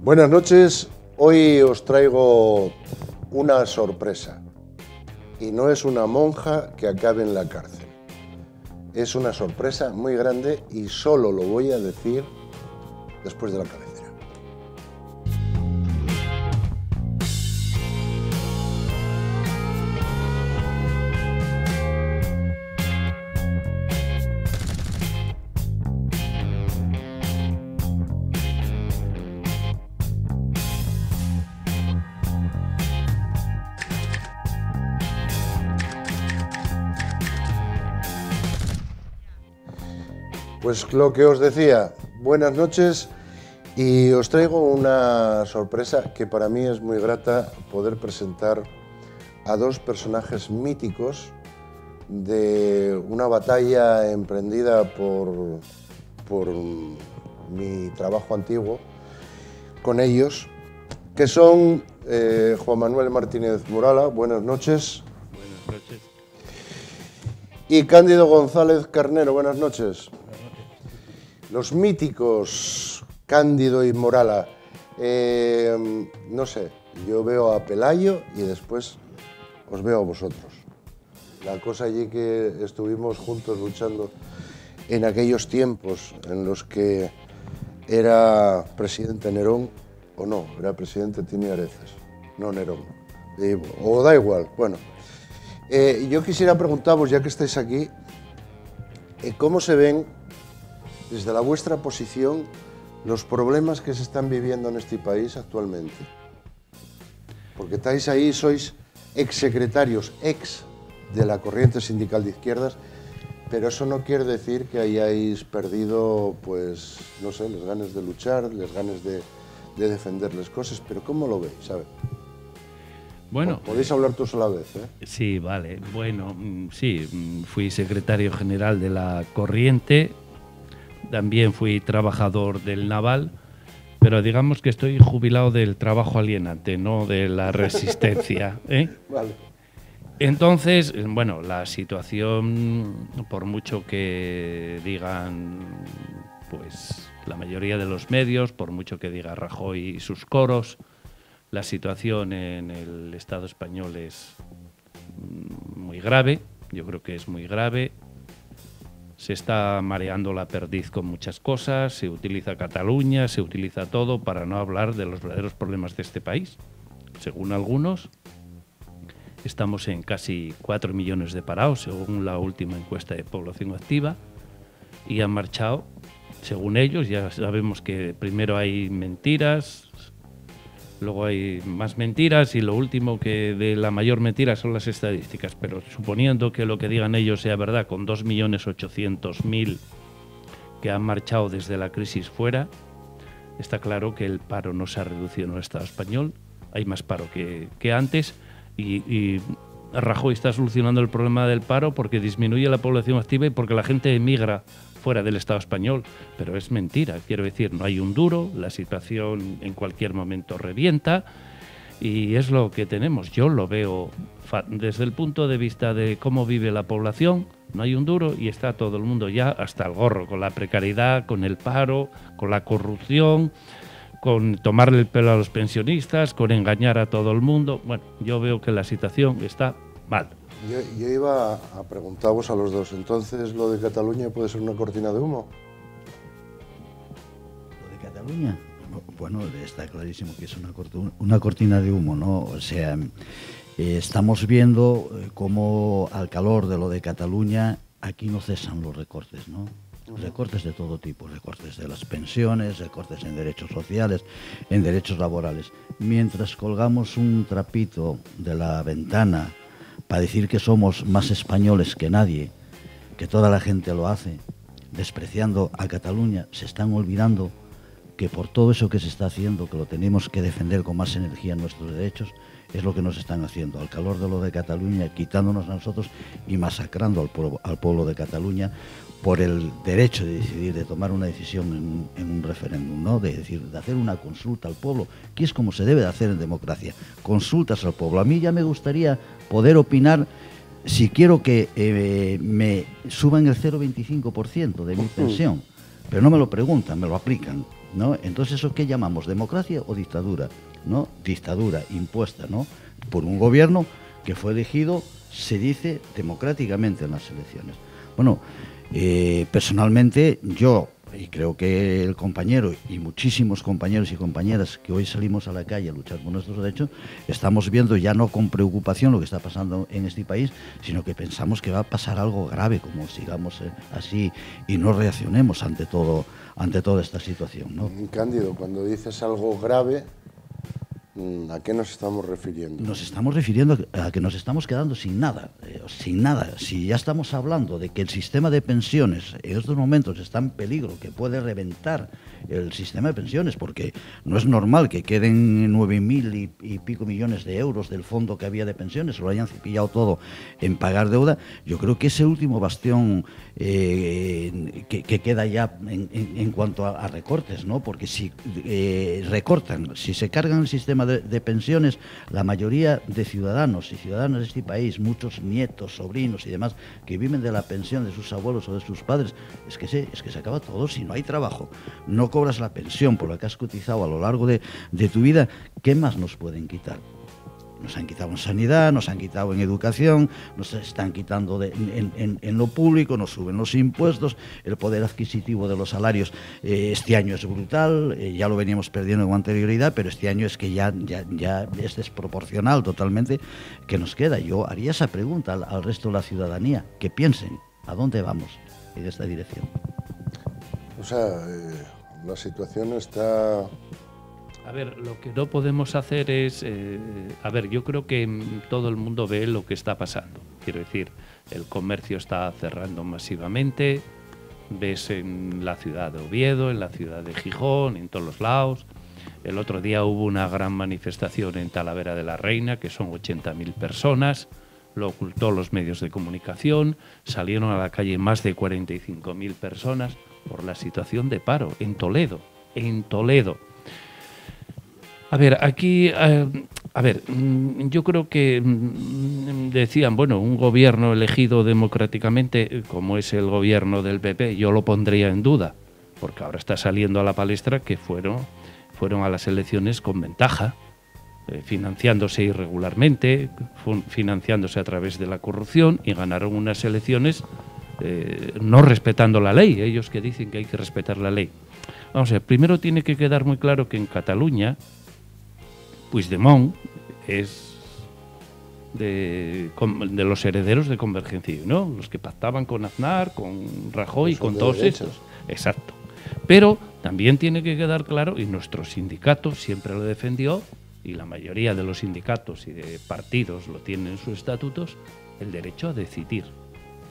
Buenas noches, hoy os traigo una sorpresa. Y no es una monja que acabe en la cárcel. Es una sorpresa muy grande y solo lo voy a decir después de la cabeza. Pues lo que os decía, buenas noches y os traigo una sorpresa que para mí es muy grata poder presentar a dos personajes míticos de una batalla emprendida por, por mi trabajo antiguo con ellos, que son eh, Juan Manuel Martínez Morala, buenas noches. Buenas noches. Y Cándido González Carnero, buenas noches. Los míticos Cándido y Morala. Eh, no sé, yo veo a Pelayo y después os veo a vosotros. La cosa allí que estuvimos juntos luchando en aquellos tiempos en los que era presidente Nerón, o no, era presidente Tini Areces, no Nerón. o da igual, bueno. Eh, yo quisiera preguntaros, ya que estáis aquí, eh, ¿cómo se ven desde la vuestra posición los problemas que se están viviendo en este país actualmente. Porque estáis ahí, sois exsecretarios, ex de la corriente sindical de izquierdas, pero eso no quiere decir que hayáis perdido, pues, no sé, les ganas de luchar, les ganas de, de defender las cosas, pero ¿cómo lo veis? ¿sabe? Bueno, podéis hablar todos a la vez, ¿eh? Sí, vale. Bueno, mm, sí, mm, fui secretario general de la corriente también fui trabajador del naval, pero digamos que estoy jubilado del trabajo alienante, no de la resistencia. ¿eh? Vale. Entonces, bueno, la situación, por mucho que digan, pues la mayoría de los medios, por mucho que diga Rajoy y sus coros, la situación en el Estado español es muy grave, yo creo que es muy grave, se está mareando la perdiz con muchas cosas, se utiliza Cataluña, se utiliza todo para no hablar de los verdaderos problemas de este país. Según algunos, estamos en casi 4 millones de parados, según la última encuesta de población activa, y han marchado, según ellos, ya sabemos que primero hay mentiras, Luego hay más mentiras y lo último que de la mayor mentira son las estadísticas. Pero suponiendo que lo que digan ellos sea verdad, con 2.800.000 que han marchado desde la crisis fuera, está claro que el paro no se ha reducido en el Estado español. Hay más paro que, antes y, y Rajoy está solucionando el problema del paro porque disminuye la población activa y porque la gente emigra fuera del Estado español, pero es mentira. Quiero decir, no hay un duro, la situación en cualquier momento revienta y es lo que tenemos. Yo lo veo desde el punto de vista de cómo vive la población, no hay un duro y está todo el mundo ya hasta el gorro, con la precariedad, con el paro, con la corrupción, con tomarle el pelo a los pensionistas, con engañar a todo el mundo. Bueno, yo veo que la situación está mal. Yo, iba a preguntaros a los dos, entonces lo de Cataluña puede ser una cortina de humo. ¿Lo de Cataluña? Bueno, está clarísimo que es una, una cortina de humo, ¿no? O sea, eh, estamos viendo eh, cómo al calor de lo de Cataluña aquí no cesan los recortes, ¿no? Recortes de todo tipo, recortes de las pensiones, recortes en derechos sociales, en derechos laborales. Mientras colgamos un trapito de la ventana para decir que somos más españoles que nadie, que toda la gente lo hace, despreciando a Cataluña, se están olvidando que por todo eso que se está haciendo, que lo tenemos que defender con más energía nuestros derechos, es lo que nos están haciendo, al calor de lo de Cataluña, quitándonos a nosotros y masacrando al pueblo, al pueblo de Cataluña por el derecho de decidir, de tomar una decisión en, un referéndum, ¿no? De decir, de hacer una consulta al pueblo, que es como se debe de hacer en democracia, consultas al pueblo. A mí ya me gustaría poder opinar si quiero que eh, me suban el 0,25% de mi pensión, pero no me lo preguntan, me lo aplican. ¿no? Entonces, ¿eso qué llamamos? ¿Democracia o dictadura? ¿No? Dictadura impuesta, ¿no? Por un gobierno que fue elegido, se dice, democráticamente en las elecciones. Bueno, eh, personalmente yo y creo que el compañero y muchísimos compañeros y compañeras que hoy salimos a la calle a luchar por nuestros derechos, estamos viendo ya no con preocupación lo que está pasando en este país, sino que pensamos que va a pasar algo grave como sigamos eh, así y no reaccionemos ante todo ante toda esta situación. ¿no? Cándido, cuando dices algo grave, ¿A qué nos estamos refiriendo? Nos estamos refiriendo a que nos estamos quedando sin nada, eh, sin nada. Si ya estamos hablando de que el sistema de pensiones en estos momentos está en peligro, que puede reventar el sistema de pensiones, porque no es normal que queden 9.000 y, y pico millones de euros del fondo que había de pensiones, lo hayan pillado todo en pagar deuda, yo creo que ese último bastión eh, que, queda ya en, cuanto a, recortes, ¿no? porque si eh, recortan, si se cargan el sistema de, pensiones, la mayoría de ciudadanos y ciudadanas de este país, muchos nietos, sobrinos y demás, que viven de la pensión de sus abuelos o de sus padres, es que se, es que se acaba todo. Si no hay trabajo, no cobras la pensión por la que has cotizado a lo largo de, de tu vida, ¿qué más nos pueden quitar? Nos han quitado en sanidad, nos han quitado en educación, nos están quitando en, lo público, nos suben los impuestos, el poder adquisitivo de los salarios eh, este año es brutal, eh, ya lo veníamos perdiendo con anterioridad, pero este año es que ya, ya, es desproporcional totalmente que nos queda. Yo haría esa pregunta al, resto de la ciudadanía, que piensen, ¿a dónde vamos en esta dirección? O sea, eh, la situación está a ver, lo que no podemos hacer es, eh, a ver, yo creo que todo el mundo ve lo que está pasando. Quiero decir, el comercio está cerrando masivamente, ves en la ciudad de Oviedo, en la ciudad de Gijón, en todos los lados. El otro día hubo una gran manifestación en Talavera de la Reina, que son 80.000 personas, lo ocultó los medios de comunicación, salieron a la calle más de 45.000 personas por la situación de paro en Toledo, en Toledo a ver, aquí, eh, a ver, mm, yo creo que mm, decían, bueno, un gobierno elegido democráticamente, como es el gobierno del PP, yo lo pondría en duda, porque ahora está saliendo a la palestra que fueron, fueron a las elecciones con ventaja, eh, financiándose irregularmente, financiándose a través de la corrupción y ganaron unas elecciones eh, no respetando la ley, ellos que dicen que hay que respetar la ley. Vamos a ver, primero tiene que quedar muy claro que en Cataluña, Puigdemont es de, los herederos de Convergencia ¿no? los que pactaban con Aznar, con Rajoy, con todos estos. Exacto. Pero también tiene que quedar claro, y nuestro sindicato siempre lo defendió, y la mayoría de los sindicatos y de partidos lo tienen en sus estatutos, el derecho a decidir.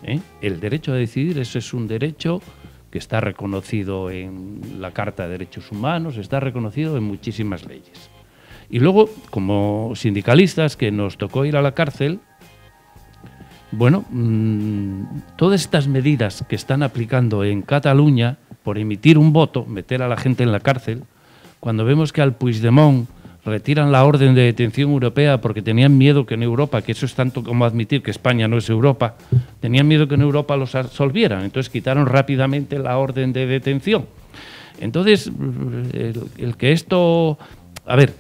¿eh? El derecho a decidir, eso es un derecho que está reconocido en la Carta de Derechos Humanos, está reconocido en muchísimas leyes. Y luego, como sindicalistas que nos tocó ir a la cárcel, bueno, mm, todas estas medidas que están aplicando en Cataluña por emitir un voto, meter a la gente en la cárcel, cuando vemos que al Puigdemont retiran la orden de detención europea porque tenían miedo que en Europa, que eso es tanto como admitir que España no es Europa, tenían miedo que en Europa los absolvieran, entonces quitaron rápidamente la orden de detención. Entonces, el que esto, a ver,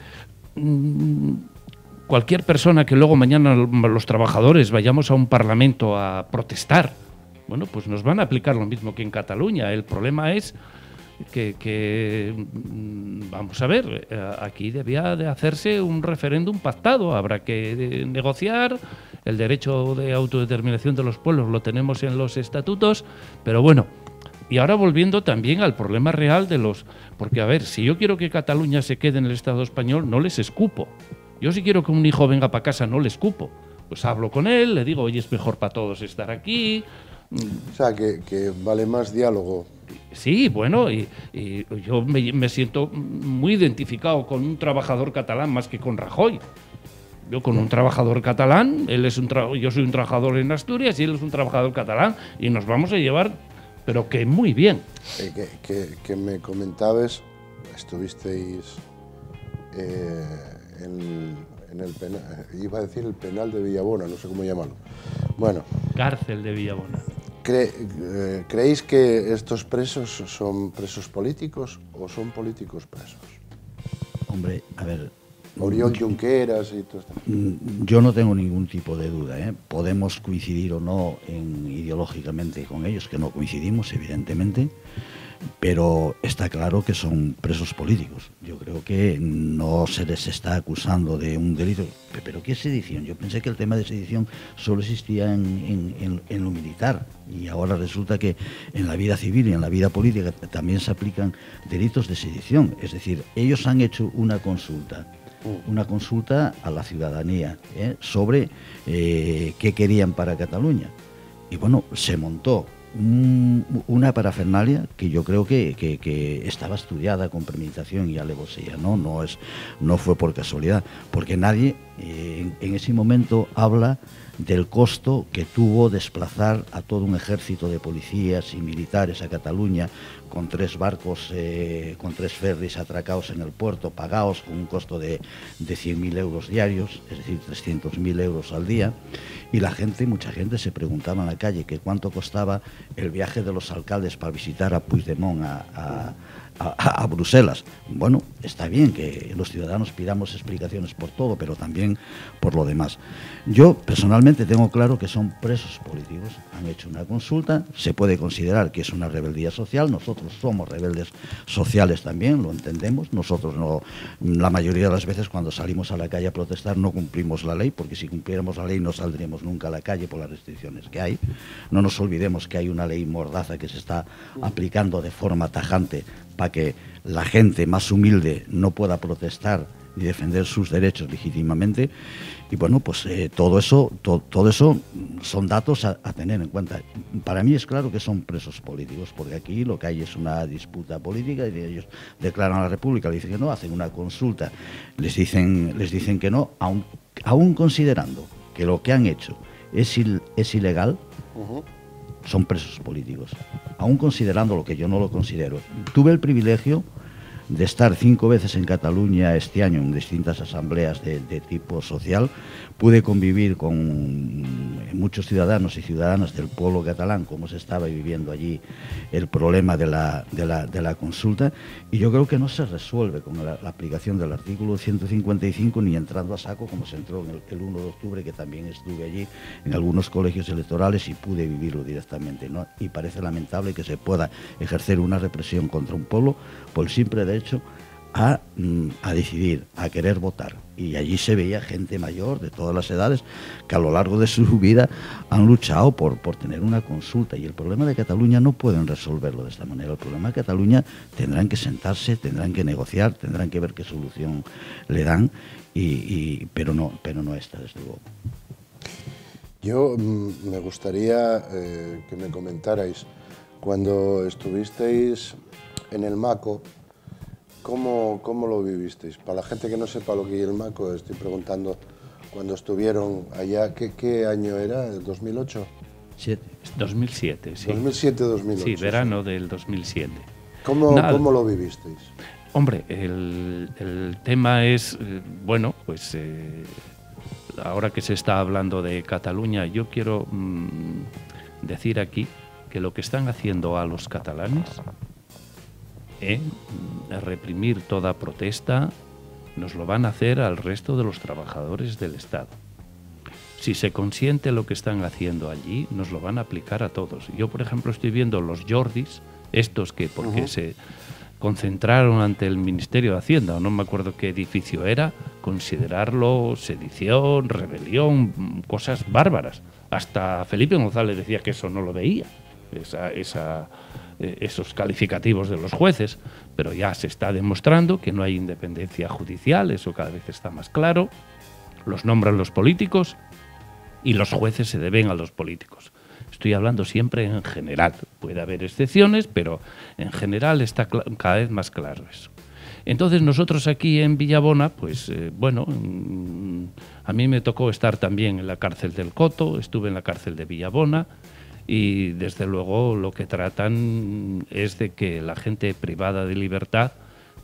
cualquier persona que luego mañana los trabajadores vayamos a un parlamento a protestar, bueno, pues nos van a aplicar lo mismo que en Cataluña. El problema es que, mm, vamos a ver, eh, aquí debía de hacerse un referéndum pactado, habrá que negociar, el derecho de autodeterminación de los pueblos lo tenemos en los estatutos, pero bueno, y ahora volviendo también al problema real de los... Porque, a ver, si yo quiero que Cataluña se quede en el Estado español, no les escupo. Yo si quiero que un hijo venga para casa, no le escupo. Pues hablo con él, le digo, oye, es mejor para todos estar aquí. O sea, que, vale más diálogo. Sí, bueno, y, yo me, siento muy identificado con un trabajador catalán más que con Rajoy. Yo con un trabajador catalán, él es un yo soy un trabajador en Asturias y él es un trabajador catalán y nos vamos a llevar pero que muy bien. Eh, que, me comentabas, estuvisteis eh, en, el penal, iba a decir el penal de Villabona, no sé cómo llamarlo. Bueno. Cárcel de Villabona. eh, ¿Creéis que estos presos son presos políticos o son políticos presos? Hombre, a ver, Oriol Junqueras y todo esto. Mm, yo no tengo ningún tipo de duda. ¿eh? Podemos coincidir o no en, ideológicamente con ellos, que no coincidimos, evidentemente, pero está claro que son presos políticos. Yo creo que no se les está acusando de un delito. ¿Pero qué sedición? Yo pensé que el tema de sedición solo existía en, en lo militar y ahora resulta que en la vida civil y en la vida política también se aplican delitos de sedición. Es decir, ellos han hecho una consulta una consulta a la ciudadanía ¿eh? sobre eh, qué querían para Cataluña. Y bueno, se montó una parafernalia que yo creo que, estaba estudiada con premeditación y alevosía, ¿no? No, es, no fue por casualidad, porque nadie eh, en ese momento habla del costo que tuvo desplazar a todo un ejército de policías y militares a Cataluña con tres barcos, eh, con tres ferries atracados en el puerto, pagados con un costo de, de 100.000 euros diarios, es decir, 300.000 euros al día. Y la gente, mucha gente se preguntaba en la calle que cuánto costaba el viaje de los alcaldes para visitar a Puigdemont a a, Bruselas. Bueno, está bien que los ciudadanos pidamos explicaciones por todo, pero también por lo demás. Yo personalmente tengo claro que son presos políticos. Han hecho una consulta, se puede considerar que es una rebeldía social. Nosotros somos rebeldes sociales también, lo entendemos. Nosotros no, la mayoría de las veces cuando salimos a la calle a protestar no cumplimos la ley, porque si cumpliéramos la ley no saldríamos nunca a la calle por las restricciones que hay. No nos olvidemos que hay una ley mordaza que se está aplicando de forma tajante para que la gente más humilde no pueda protestar y defender sus derechos legítimamente. Y bueno, pues eh, todo eso, todo eso son datos a, tener en cuenta. Para mí es claro que son presos políticos, porque aquí lo que hay es una disputa política y ellos declaran a la República, le dicen que no, hacen una consulta, les dicen, les dicen que no, aun, aún considerando que lo que han hecho es, es ilegal son presos políticos, aún considerando lo que yo no lo considero. Tuve el privilegio de estar cinco veces en Cataluña este año en distintas asambleas de, tipo social, pude convivir con muchos ciudadanos y ciudadanas del pueblo catalán, cómo se estaba viviendo allí el problema de la, consulta, y yo creo que no se resuelve con la, aplicación del artículo 155 ni entrando a saco como se entró el, el, 1 de octubre, que también estuve allí en algunos colegios electorales y pude vivirlo directamente. Y parece lamentable que se pueda ejercer una represión contra un pueblo por simple derecho mm, a, decidir, a querer votar. Y allí se veía gente mayor de todas las edades que a lo largo de su vida han luchado por, por tener una consulta. Y el problema de Cataluña no pueden resolverlo de esta manera. El problema de Cataluña tendrán que sentarse, tendrán que negociar, tendrán que ver qué solución le dan, y, pero, no, pero no esta, desde luego. Yo mm, me gustaría eh, que me comentarais, cuando estuvisteis en el MACO, ¿cómo, ¿cómo, lo vivisteis? Para la gente que no sepa lo que es el MACO, estoy preguntando, cuando estuvieron allá, ¿qué, qué año era? ¿El 2008? 2007, sí. 2007-2008. Sí, verano del 2007. ¿Cómo, ¿Cómo, lo vivisteis? Hombre, el, el tema es, eh, bueno, pues eh, ahora que se está hablando de Cataluña, yo quiero mm, decir aquí que lo que están haciendo a los catalanes ¿eh? reprimir toda protesta, nos lo van a hacer al resto de los trabajadores del Estado. Si se consiente lo que están haciendo allí, nos lo van a aplicar a todos. Yo, por ejemplo, estoy viendo los Jordis, estos que porque se concentraron ante el Ministerio de Hacienda, o no me acuerdo qué edificio era, considerarlo sedición, rebelión, cosas bárbaras. Hasta Felipe González decía que eso no lo veía, esa, esa eh, esos calificativos de los jueces, pero ya se está demostrando que no hay independencia judicial, eso cada vez está más claro, los nombran los políticos y los jueces se deben a los políticos. Estoy hablando siempre en general, puede haber excepciones, pero en general está cada vez más claro eso. Entonces nosotros aquí en Villabona, pues eh, bueno, mm, a mí me tocó estar también en la cárcel del Coto, estuve en la cárcel de Villabona, y desde luego lo que tratan es de que la gente privada de libertad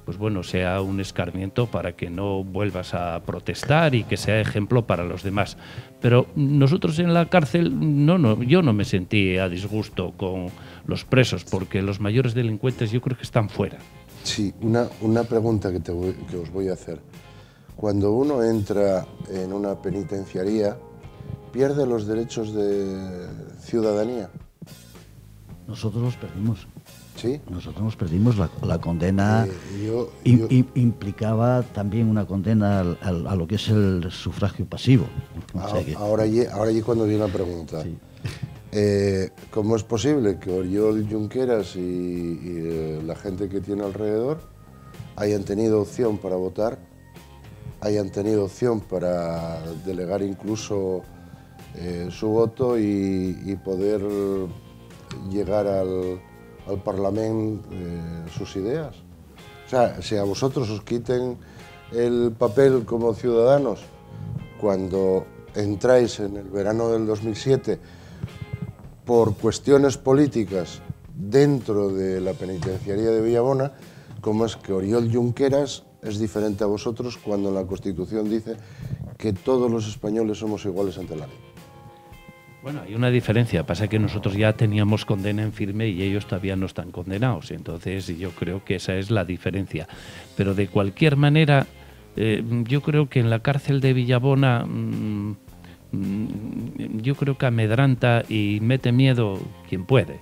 pues bueno, sea un escarmiento para que no vuelvas a protestar y que sea ejemplo para los demás. Pero nosotros en la cárcel, no, no, yo no me sentí a disgusto con los presos, porque los mayores delincuentes yo creo que están fuera. Sí, una, una pregunta que, te que os voy a hacer. Cuando uno entra en una penitenciaría, ¿pierde los derechos de ciudadanía? Nosotros los perdimos. ¿Sí? Nosotros nos perdimos la, condena. Eh, implicaba también una condena a lo que es el sufragio pasivo. Ah, ahora, ahora cuando viene la pregunta. Eh, ¿Cómo es posible que Oriol Junqueras y, eh, la gente que tiene alrededor hayan tenido opción para votar, hayan tenido opción para delegar incluso su voto y poder llegar al, al Parlamento eh, sus ideas. O sea, si a vosotros os quiten el papel como ciudadanos cuando entráis en el verano del 2007 por cuestiones políticas dentro de la penitenciaría de Villabona, como es que Oriol Junqueras es diferente a vosotros cuando la Constitución dice que todos los españoles somos iguales ante la ley. Bueno, hay una diferencia. Pasa que nosotros ya teníamos condena en firme y ellos todavía no están condenados. Entonces yo creo que esa es la diferencia. Pero de cualquier manera, eh, yo creo que en la cárcel de Villabona, mm, mm, yo creo que amedranta y mete miedo quien puede.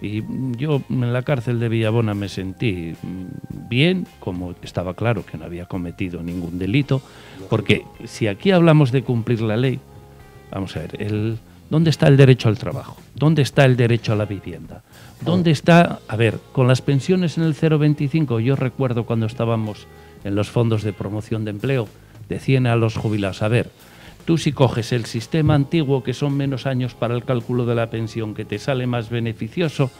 Y yo en la cárcel de Villabona me sentí mm, bien, como estaba claro que no había cometido ningún delito, porque si aquí hablamos de cumplir la ley, vamos a ver, el ¿Dónde está el derecho al trabajo? ¿Dónde está el derecho a la vivienda? ¿Dónde está, a ver, con las pensiones en el 025, yo recuerdo cuando estábamos en los fondos de promoción de empleo, decían a los jubilados, a ver, tú si coges el sistema antiguo, que son menos años para el cálculo de la pensión, que te sale más beneficioso,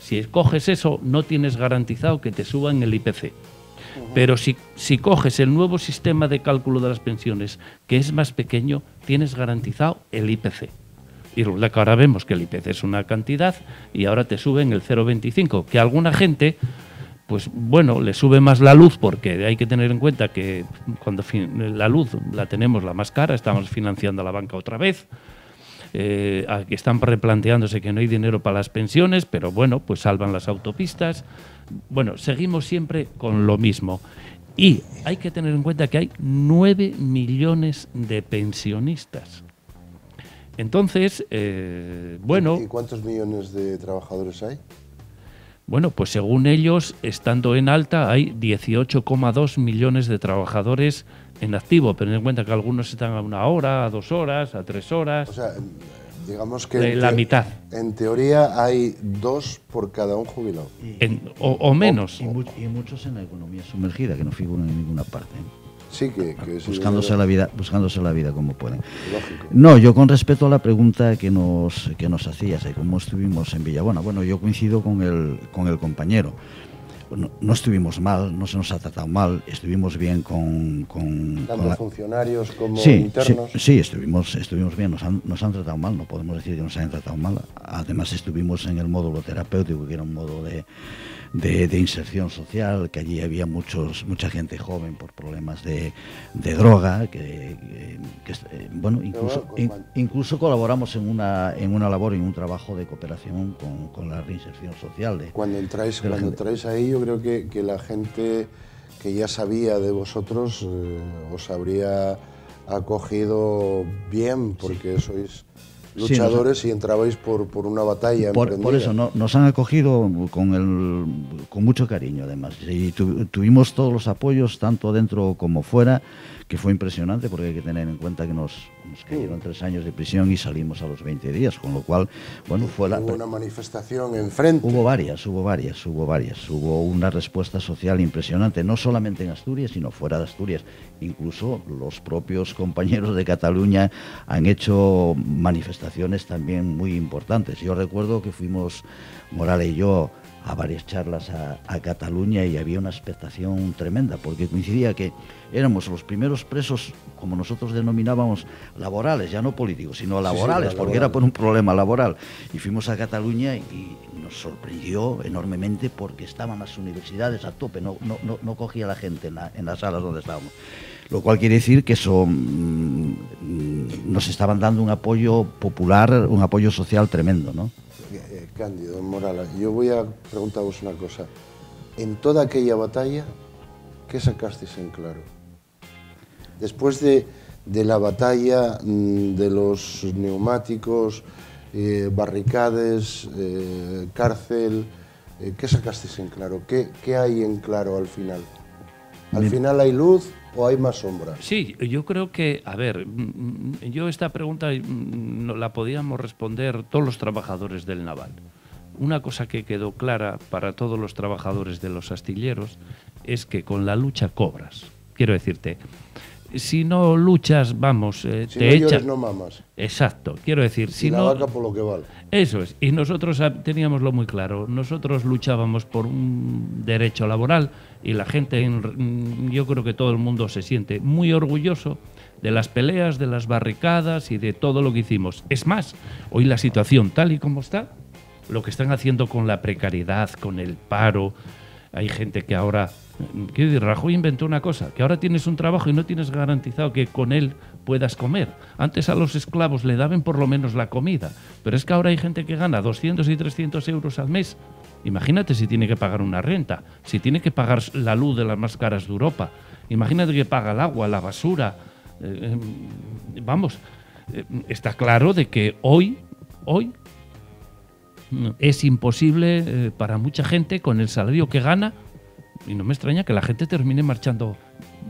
si coges eso, no tienes garantizado que te suban el IPC. Pero si, si coges el nuevo sistema de cálculo de las pensiones, que es más pequeño, tienes garantizado el IPC. Y resulta ahora vemos que el IPC es una cantidad y ahora te suben el 0,25, que a alguna gente, pues bueno, le sube más la luz porque hay que tener en cuenta que cuando la luz la tenemos la más cara, estamos financiando a la banca otra vez. Eh, están replanteándose que no hay dinero para las pensiones, pero bueno, pues salvan las autopistas. Bueno, seguimos siempre con lo mismo. Y hay que tener en cuenta que hay 9 millones de pensionistas. Entonces, eh, bueno... ¿Y cuántos millones de trabajadores hay? Bueno, pues según ellos, estando en alta, hay 18,2 millones de trabajadores en activo, pero en cuenta que algunos están a una hora, a dos horas, a tres horas. O sea, digamos que... la mitad. En teoría hay dos por cada un jubilado. o, menos. Y, muchos en la economía sumergida, que no figuran en ninguna parte. Sí, que, buscándose la vida, buscándose la vida como pueden. No, yo con respecto a la pregunta que nos que nos hacías, de cómo estuvimos en Villabona, bueno, yo coincido con el con el compañero. no estuvimos mal, no se nos ha tratado mal, estuvimos bien con... con Tanto funcionarios como sí, internos. Sí, sí, estuvimos, estuvimos bien, nos han, nos han tratado mal, no podemos decir que nos hayan tratado mal. Además estuvimos en el módulo terapéutico, que era un modo de, de, inserción social, que allí había muchos, mucha gente joven por problemas de, droga, que, eh, bueno, incluso, incluso colaboramos en una, en una labor, en un trabajo de cooperación con, la reinserción social. De, cuando entráis, cuando entráis ahí, yo creo que, la gente que ya sabía de vosotros eh, os habría acogido bien, porque sois luchadores y entrabais por, por una batalla. Por, por eso no, nos han acogido con, el, con mucho cariño, además. Y tuvimos todos los apoyos, tanto dentro como fuera que fue impresionante porque hay que tener en cuenta que nos, nos cayeron tres años de prisión y salimos a los 20 días, con lo cual, bueno, fue la... Hubo una manifestación enfrente. Hubo varias, hubo varias, hubo varias. Hubo una respuesta social impresionante, no solamente en Asturias, sino fuera de Asturias. Incluso los propios compañeros de Cataluña han hecho manifestaciones también muy importantes. Yo recuerdo que fuimos, Morales y yo, a varias charlas a, Cataluña y había una expectación tremenda, porque coincidía que éramos los primeros presos, como nosotros denominábamos, laborales, ya no políticos, sino laborales, porque era por un problema laboral. Y fuimos a Cataluña y nos sorprendió enormemente porque estaban las universidades a tope, no, no, no, cogía la gente en, en las salas donde estábamos lo cual quiere decir que eso mm, nos estaban dando un apoyo popular, un apoyo social tremendo, ¿no? Eh, Cándido Morala, yo voy a preguntaros una cosa. En toda aquella batalla, ¿qué sacasteis en claro? Después de, la batalla mm, de los neumáticos, eh, barricades, eh, cárcel, ¿qué sacasteis en claro? ¿Qué, ¿Qué hay en claro al final? ¿Al final hay luz o hay más sombra? Sí, yo creo que, a ver, mm, mm, yo esta pregunta mm, la podíamos responder todos los trabajadores del naval. Una cosa que quedó clara para todos los trabajadores de los astilleros es que con la lucha cobras. Quiero decirte, si no luchas, vamos, eh, si te no no mamas. Exacto, quiero decir, si la no... vaca por lo que vale. Eso es, y nosotros teníamoslo muy claro, nosotros luchábamos por un derecho laboral y la gente, yo creo que todo el mundo se siente muy orgulloso de las peleas, de las barricadas y de todo lo que hicimos. Es más, hoy la situación tal y como está, lo que están haciendo con la precariedad, con el paro, hay gente que ahora Quiero decir, Rajoy inventó una cosa, que ahora tienes un trabajo y no tienes garantizado que con él puedas comer. Antes a los esclavos le daban por lo menos la comida, pero es que ahora hay gente que gana 200 y 300 euros al mes. Imagínate si tiene que pagar una renta, si tiene que pagar la luz de las más caras de Europa, imagínate que paga el agua, la basura. Eh, em, vamos, eh, está claro de que hoy, hoy, es imposible eh, para mucha gente con el salario que gana y no me extraña que la gente termine marchando.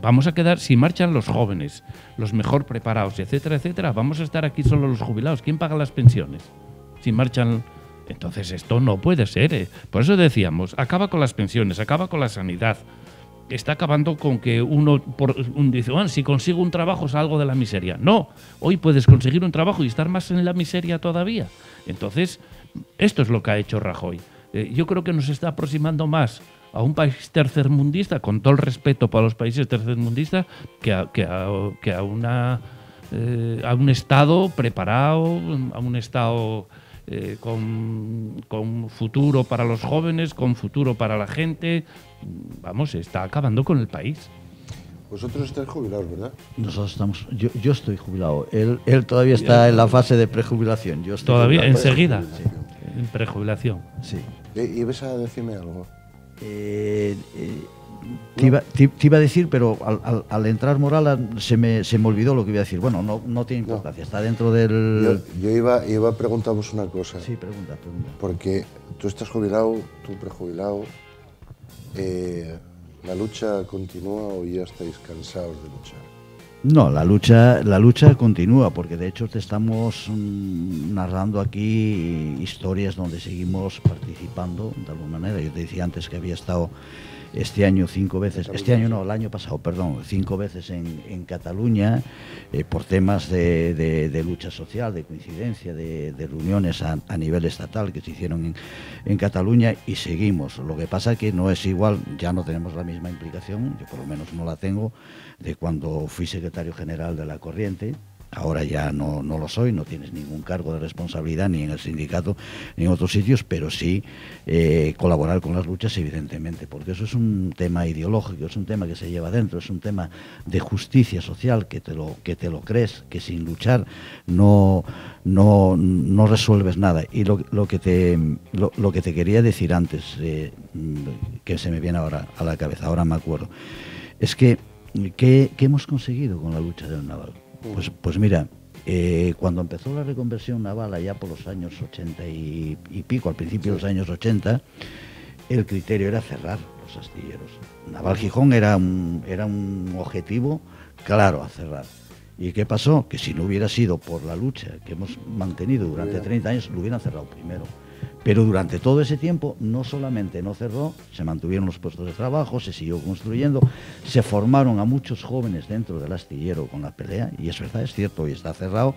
Vamos a quedar, si marchan los jóvenes, los mejor preparados, etcétera, etcétera, vamos a estar aquí solo los jubilados. ¿Quién paga las pensiones? Si marchan... Entonces esto no puede ser. ¿eh? Por eso decíamos, acaba con las pensiones, acaba con la sanidad. Está acabando con que uno dice, bueno, si consigo un trabajo salgo de la miseria. No, hoy puedes conseguir un trabajo y estar más en la miseria todavía. Entonces, esto es lo que ha hecho Rajoy. Eh, yo creo que nos está aproximando más a un país tercermundista, con todo el respeto para los países tercermundistas, que a, que que a, una, eh, a un Estado preparado, a un Estado eh, con, con, futuro para los jóvenes, con futuro para la gente. Vamos, está acabando con el país. Vosotros estáis jubilados, ¿verdad? Nosotros estamos. Yo, yo estoy jubilado. Él, él todavía está en la fase de prejubilación. Yo todavía, enseguida. En prejubilación. Sí. ¿Y, ¿Y ves a decirme algo? Eh, eh, te, iba, a decir, pero al, entrar Morala se me, se me, olvidó lo que iba a decir. Bueno, no, no tiene importancia, está dentro del... Yo, iba, iba a preguntaros una cosa. Sí, pregunta, pregunta. Porque tú estás jubilado, tú prejubilado, eh, ¿la lucha continúa o ya estáis cansados de luchar? No, la lucha, la lucha continúa, porque de hecho te estamos mm, narrando aquí historias donde seguimos participando de alguna manera. Yo te decía antes que había estado este año cinco veces, este año no, el año pasado, perdón, cinco veces en, Cataluña eh, por temas de, lucha social, de coincidencia, de, reuniones a, nivel estatal que se hicieron en, Cataluña y seguimos. Lo que pasa que no es igual, ya no tenemos la misma implicación, yo por lo menos no la tengo, de cuando fui secretario general de la Corriente Ahora ya no, no, lo soy, no tienes ningún cargo de responsabilidad ni en el sindicato ni en otros sitios, pero sí eh, colaborar con las luchas, evidentemente, porque eso es un tema ideológico, es un tema que se lleva dentro, es un tema de justicia social que te lo, que te lo crees, que sin luchar no, no, no resuelves nada. Y lo, lo que, te, lo, que te quería decir antes, eh, que se me viene ahora a la cabeza, ahora me acuerdo, es que, ¿qué, qué hemos conseguido con la lucha del naval? Pues, pues mira, eh, cuando empezó la reconversión naval allá por los años 80 y, pico, al principio de los años 80, el criterio era cerrar los astilleros. Naval Gijón era un, era un objetivo claro a cerrar. ¿Y qué pasó? Que si no hubiera sido por la lucha que hemos mantenido durante 30 años, lo hubieran cerrado primero. Pero durante todo ese tiempo no solamente no cerró, se mantuvieron los puestos de trabajo, se siguió construyendo, se formaron a muchos jóvenes dentro del astillero con la pelea, y es verdad, es cierto, y está cerrado,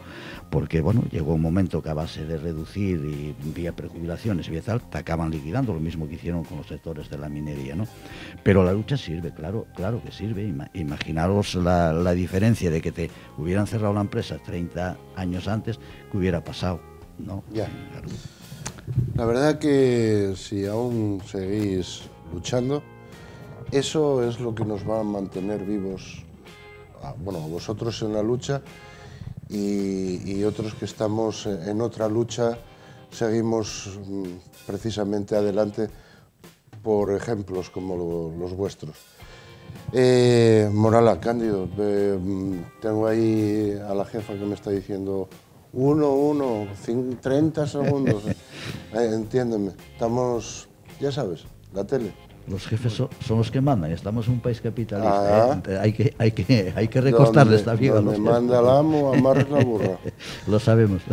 porque bueno, llegó un momento que a base de reducir y vía prejubilaciones y vía tal, te acaban liquidando, lo mismo que hicieron con los sectores de la minería, ¿no? Pero la lucha sirve, claro, claro que sirve. Imaginaros la, la diferencia de que te hubieran cerrado la empresa 30 años antes, que hubiera pasado, ¿no? Ya. La verdad que si aún seguís luchando, eso es lo que nos va a mantener vivos, bueno, vosotros en la lucha y, otros que estamos en otra lucha, seguimos mm, precisamente adelante por ejemplos como los vuestros. Eh, Morala, Cándido, mm, tengo ahí a la jefa que me está diciendo uno, uno, 30 segundos. Eh, entiéndeme, estamos, ya sabes, la tele. Los jefes son, los que mandan, estamos en un país capitalista. Ah. ¿eh? Hay, que, hay, que, hay que recortarles también a los manda el amo, amarra la burra. Lo sabemos.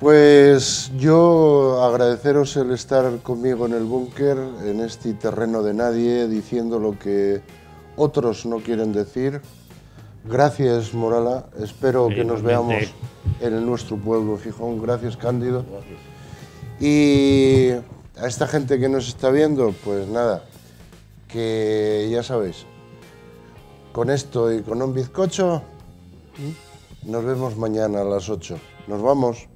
Pues yo agradeceros el estar conmigo en el búnker, en este terreno de nadie, diciendo lo que otros no quieren decir. Gracias, Morala. Espero que nos veamos en nuestro pueblo, Fijón. Gracias, Cándido. Y a esta gente que nos está viendo, pues nada, que ya sabéis, con esto y con un bizcocho, nos vemos mañana a las 8. Nos vamos.